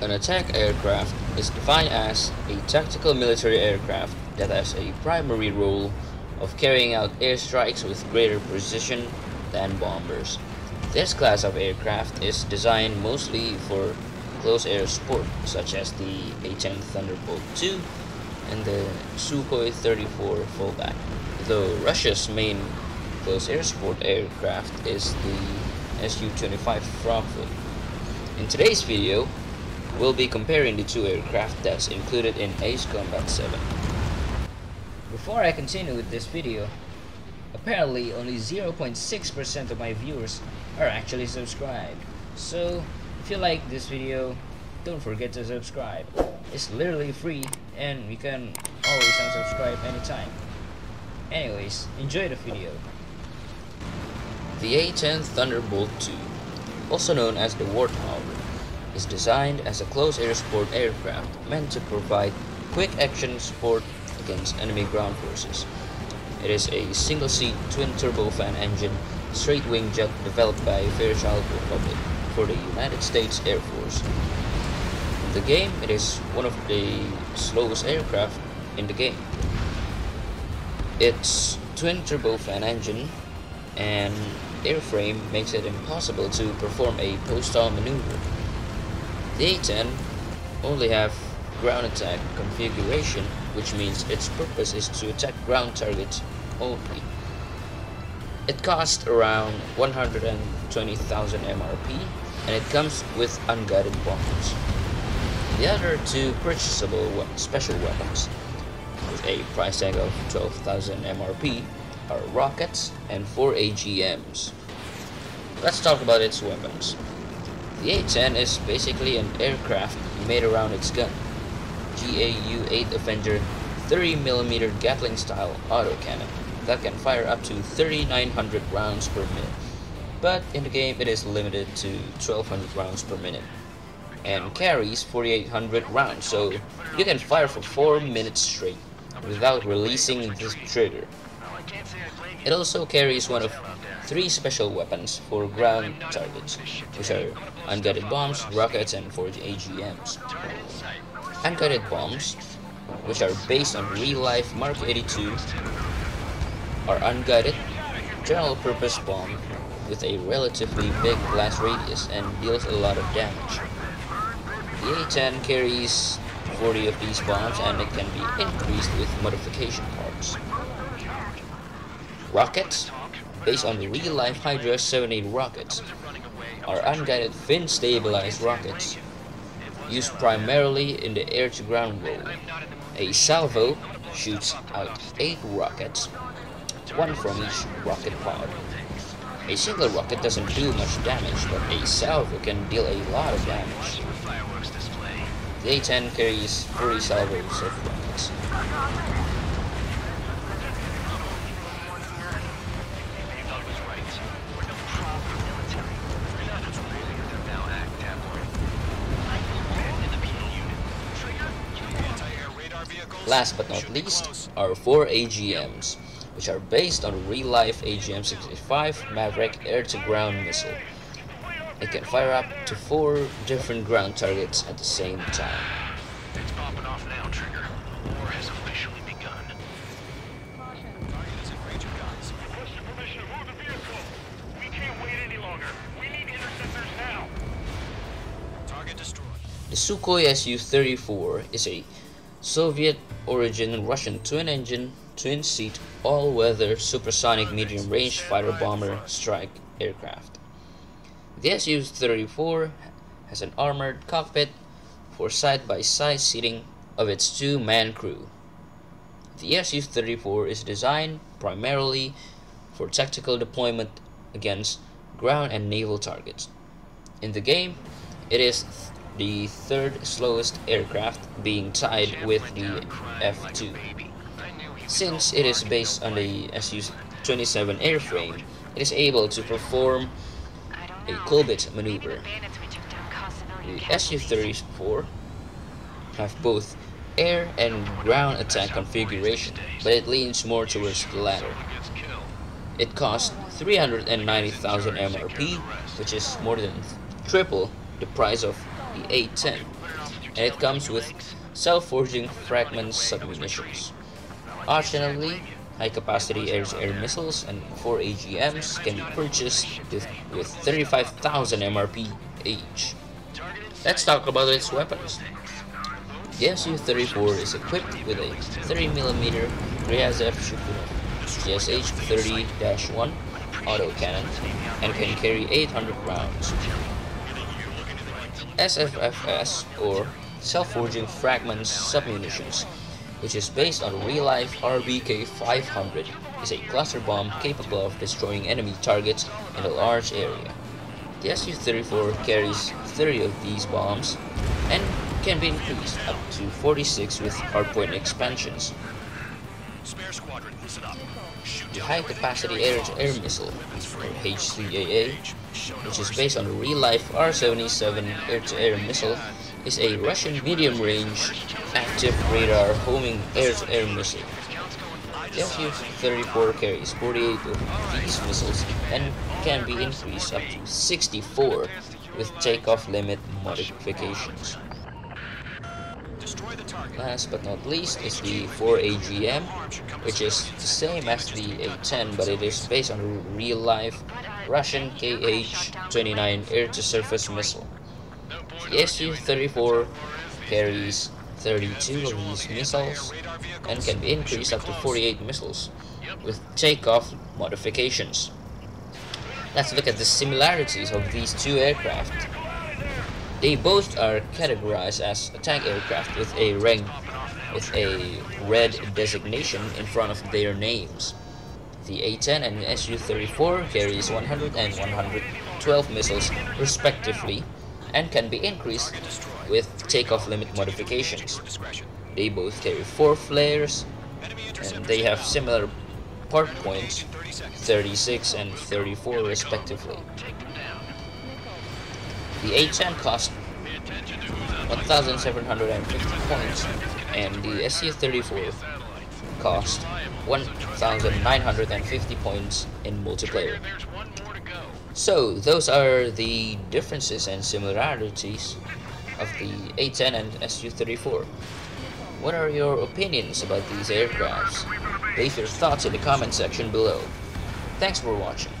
An attack aircraft is defined as a tactical military aircraft that has a primary role of carrying out airstrikes with greater precision than bombers. This class of aircraft is designed mostly for close air support, such as the A-10 Thunderbolt II and the Sukhoi 34 Fullback. Though Russia's main close air support aircraft is the Su-25 Frogfoot. In today's video, we'll be comparing the two aircraft that's included in Ace Combat 7. Before I continue with this video, apparently only 0.6% of my viewers are actually subscribed. So, if you like this video, don't forget to subscribe. It's literally free and you can always unsubscribe anytime. Anyways, enjoy the video. The A-10 Thunderbolt II, also known as the Warthog, is designed as a close air support aircraft meant to provide quick action support against enemy ground forces. It is a single-seat twin-turbofan engine straight-wing jet developed by Fairchild Republic for the United States Air Force. In the game, it is one of the slowest aircraft in the game. Its twin-turbofan engine and airframe makes it impossible to perform a post-stall maneuver. The A-10 only have ground attack configuration, which means its purpose is to attack ground targets only. It costs around 120,000 MRP, and it comes with unguided bombs. The other two purchasable special weapons, with a price tag of 12,000 MRP, are rockets and 4 AGMs. Let's talk about its weapons. The A-10 is basically an aircraft made around its gun. GAU-8 Avenger 30mm Gatling style autocannon that can fire up to 3900 rounds per minute. But in the game it is limited to 1200 rounds per minute and carries 4800 rounds so you can fire for 4 minutes straight without releasing the trigger. It also carries one of three special weapons for ground targets, which are unguided bombs, rockets, and 40 AGMs. Unguided bombs, which are based on real-life Mark 82, are unguided, general-purpose bomb with a relatively big blast radius and deals a lot of damage. The A-10 carries 40 of these bombs and it can be increased with modification parts. Rockets, based on the real-life Hydra 78 rockets, are unguided fin-stabilized rockets, used primarily in the air-to-ground role. A salvo shoots out 8 rockets, one from each rocket pod. A single rocket doesn't do much damage, but a salvo can deal a lot of damage. The A-10 carries 3 salvos of rockets. Last but not least are 4 AGMs, which are based on real-life AGM-65 Maverick air-to-ground missile. It can fire up to 4 different ground targets at the same time. It's popping off now, Trigger. War has officially begun. Target is in range of guns. Request your permission to move the vehicle. We can't wait any longer. We need interceptors now. Target destroyed. The Sukhoi Su-34 is a Soviet-origin Russian twin-engine, twin-seat, all-weather supersonic medium-range fighter bomber strike aircraft. The Su-34 has an armored cockpit for side-by-side seating of its two-man crew. The Su-34 is designed primarily for tactical deployment against ground and naval targets. In the game, it is the third slowest aircraft being tied with the F-2. Since it is based on the Su-27 airframe, it is able to perform a Kulbit maneuver. The Su-34 have both air and ground attack configuration, but it leans more towards the latter. It costs 390,000 MRP, which is more than triple the price of the A-10, and it comes with self-forging fragment submunitions. Optionally, high-capacity air-to-air missiles and 4 AGMs can be purchased with, with 35,000 MRP each. Let's talk about its weapons. The Su-34 is equipped with a 30mm Ryazov Shukov GSH-30-1 autocannon and can carry 800 rounds. SFFS, or Self-Forging Fragments Submunitions, which is based on real-life RBK-500, is a cluster bomb capable of destroying enemy targets in a large area. The Su-34 carries 30 of these bombs and can be increased up to 46 with hardpoint expansions. Spare squadron, listen up. Shoot The High Capacity Air-to-Air Missile, or HCAA, which is based on a real-life R-77 air-to-air missile, is a Russian medium-range active radar homing air-to-air missile. The Su-34 carries 48 of these missiles and can be increased up to 64 with takeoff limit modifications. Last but not least is the 4AGM, which is the same as the A-10, but it is based on real-life Russian KH-29 air-to-surface missile. The Su-34 carries 32 of these missiles and can be increased up to 48 missiles with takeoff modifications. Let's look at the similarities of these two aircraft. They both are categorized as attack aircraft with a ring with a red designation in front of their names. The A-10 and Su-34 carries 100 and 112 missiles respectively and can be increased with takeoff limit modifications. They both carry 4 flares and they have similar part points 36 and 34 respectively. The A-10 cost 1,750 points and the Su-34 cost 1,950 points in multiplayer. So, those are the differences and similarities of the A-10 and Su-34. What are your opinions about these aircrafts? Leave your thoughts in the comment section below. Thanks for watching.